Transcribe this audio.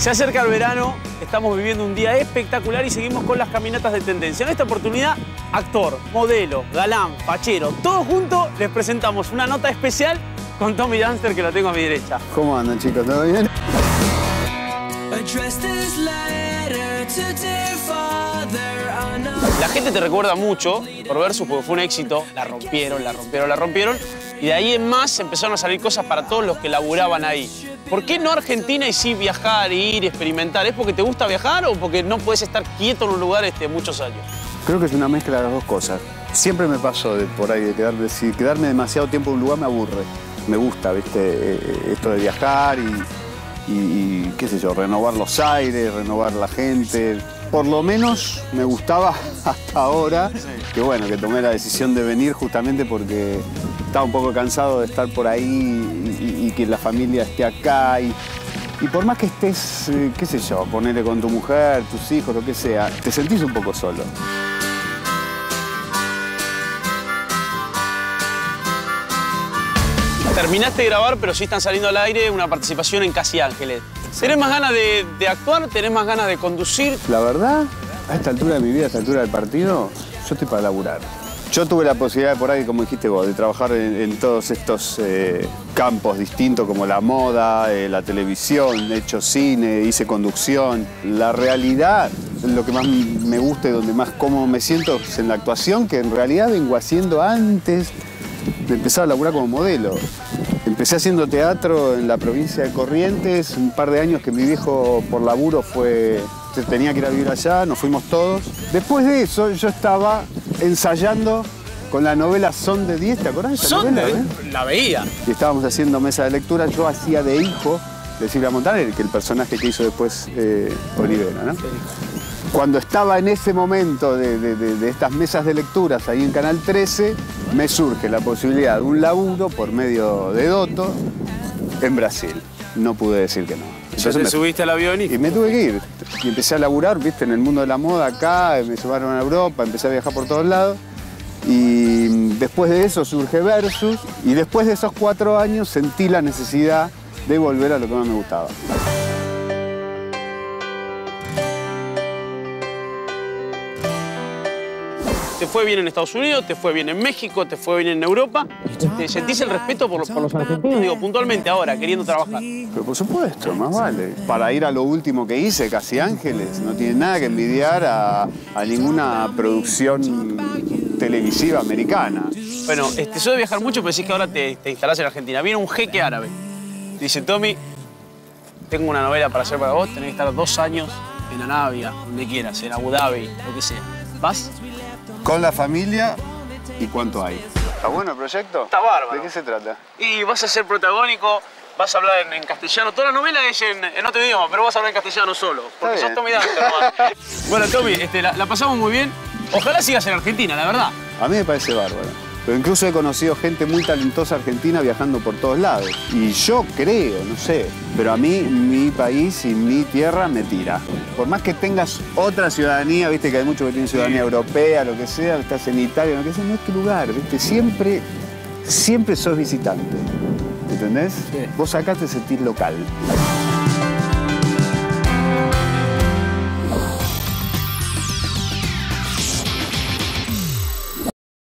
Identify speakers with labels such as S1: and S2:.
S1: Se acerca el verano, estamos viviendo un día espectacular y seguimos con las caminatas de tendencia. En esta oportunidad, actor, modelo, galán, fachero, todos juntos les presentamos una nota especial con Tommy Dunster que lo tengo a mi derecha.
S2: ¿Cómo andan chicos? ¿Todo bien?
S1: La gente te recuerda mucho por Versus porque fue un éxito. La rompieron, la rompieron, la rompieron. Y de ahí en más empezaron a salir cosas para todos los que laburaban ahí. ¿Por qué no Argentina y sí viajar, ir, experimentar? ¿Es porque te gusta viajar o porque no puedes estar quieto en un lugar este, muchos años?
S2: Creo que es una mezcla de las dos cosas. Siempre me pasó de por ahí, de quedarme, si quedarme demasiado tiempo en un lugar me aburre. Me gusta, ¿viste? Eh, esto de viajar y, y, qué sé yo, renovar los aires, renovar la gente. Por lo menos me gustaba hasta ahora, que bueno, que tomé la decisión de venir justamente porque estaba un poco cansado de estar por ahí y, y que la familia esté acá. Y, y por más que estés, eh, qué sé yo, ponerle con tu mujer, tus hijos, lo que sea, te sentís un poco solo.
S1: Terminaste de grabar, pero sí están saliendo al aire una participación en Casi Ángeles. ¿Tenés más ganas de, actuar? ¿Tenés más ganas de conducir?
S2: La verdad, a esta altura de mi vida, a esta altura del partido, yo estoy para laburar. Yo tuve la posibilidad por ahí, como dijiste vos, de trabajar en, en todos estos eh, campos distintos como la moda, eh, la televisión, he hecho cine, hice conducción. La realidad, lo que más me gusta y donde más cómodo me siento es en la actuación, que en realidad vengo haciendo antes de empezar a laburar como modelo. Empecé haciendo teatro en la provincia de Corrientes, un par de años que mi viejo por laburo fue, tenía que ir a vivir allá, nos fuimos todos. Después de eso yo estaba ensayando con la novela Son de 10, ¿te acordás de esa
S1: Son
S2: novela?
S1: de-
S2: eh?
S1: La veía.
S2: Y estábamos haciendo mesa de lectura, yo hacía de hijo de Silvia Montaner, que el personaje que hizo después eh, Olivera, ¿no? Cuando estaba en ese momento de, de- de- de estas mesas de lecturas ahí en Canal 13, me surge la posibilidad de un laburo por medio de Doto en Brasil. No pude decir que no.
S1: Entonces
S2: me-
S1: te subiste al avión y...
S2: y me tuve que ir. Y empecé a laburar, viste, en el mundo de la moda acá, me llevaron a Europa, empecé a viajar por todos lados. Y mm, después de eso surge Versus. Y después de esos cuatro años sentí la necesidad de volver a lo que más me gustaba.
S1: Te fue bien en Estados Unidos, te fue bien en México, te fue bien en Europa. ¿Te sentís el respeto por, por los argentinos? Digo, puntualmente ahora, queriendo trabajar.
S2: Pero por supuesto, más vale. Para ir a lo último que hice, Casi Ángeles, no tiene nada que envidiar a, a ninguna producción televisiva americana.
S1: Bueno, este, soy de viajar mucho, pero decís que ahora te, te instalás en Argentina. Viene un jeque árabe. Dice, Tommy, tengo una novela para hacer para vos, tenés que estar dos años en Arabia, donde quieras, en Abu Dhabi, lo que sea. ¿Vas?
S2: Con la familia y cuánto hay. ¿Está bueno el proyecto?
S1: Está bárbaro.
S2: ¿De qué se trata?
S1: Y vas a ser protagónico, vas a hablar en, en castellano. Toda la novela es en, en otro idioma, pero vas a hablar en castellano solo. Porque sos. Tommy nomás. Bueno, Tommy, este, la, la pasamos muy bien. Ojalá sigas en Argentina, la verdad.
S2: A mí me parece bárbaro. Pero incluso he conocido gente muy talentosa argentina viajando por todos lados. Y yo creo, no sé, pero a mí mi país y mi tierra me tira. Por más que tengas otra ciudadanía, viste que hay muchos que tienen ciudadanía europea, lo que sea, estás en Italia, lo que sea, no es tu lugar, viste, siempre, siempre sos visitante. ¿Entendés?
S1: Sí.
S2: Vos acá te sentís local.